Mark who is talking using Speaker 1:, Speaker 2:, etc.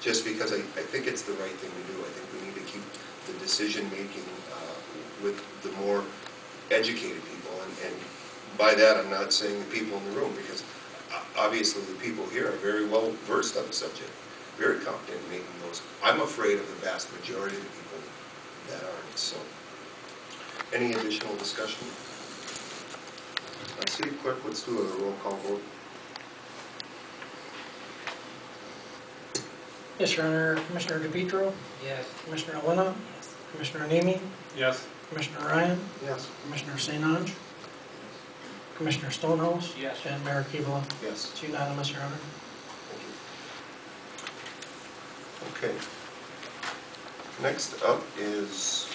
Speaker 1: just because I, I think it's the right thing to do. I think we need to keep the decision-making uh, with the more educated people. And, and by that, I'm not saying the people in the room, because uh, obviously the people here are very well versed on the subject, very competent in making those. I'm afraid of the vast majority of the people that aren't, so. Any additional discussion? Uh, City Clerk, let's do a roll call vote.
Speaker 2: Yes, Your Honor. Commissioner DePetro,
Speaker 3: Yes.
Speaker 2: Commissioner Lena,
Speaker 3: Yes.
Speaker 2: Commissioner Anemi,
Speaker 4: Yes.
Speaker 2: Commissioner Ryan,
Speaker 1: Yes.
Speaker 2: Commissioner St. Ange, Commissioner Stonehouse,
Speaker 3: Yes.
Speaker 2: and Mayor Kivela.
Speaker 1: Yes.
Speaker 2: It's unanimous, Your Honor.
Speaker 1: Thank you. Okay. Next up is